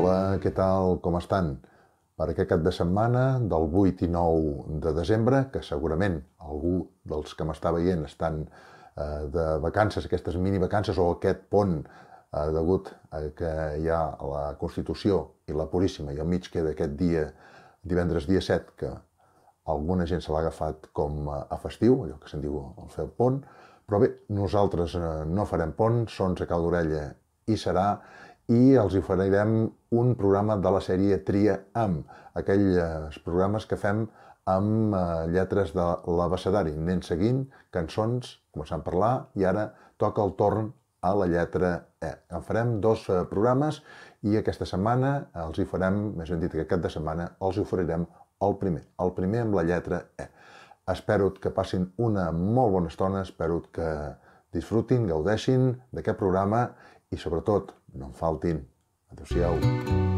Hola, què tal? Com estan? Per aquest cap de setmana del 8 i 9 de desembre, que segurament algú dels que m'està veient estan eh, de vacances, aquestes mini vacances o aquest pont eh, degut a que hi ha la Constitució i la Puríssima i al mig queda aquest dia, divendres dia 7, que alguna gent se l'ha agafat com a festiu, allò que se'n diu el fer pont, però bé, nosaltres eh, no farem pont, sons a cal d'orella i serà, i els oferirem un programa de la sèrie Tria amb, aquells programes que fem amb eh, lletres de l'abecedari, anem seguint cançons, començant a parlar, i ara toca el torn a la lletra E. En farem dos eh, programes i aquesta setmana els hi farem, més ben dit que aquest de setmana, els oferirem el primer, el primer amb la lletra E. Espero que passin una molt bona estona, espero que disfrutin, gaudeixin d'aquest programa i sobretot no en faltin. Adéu-siau.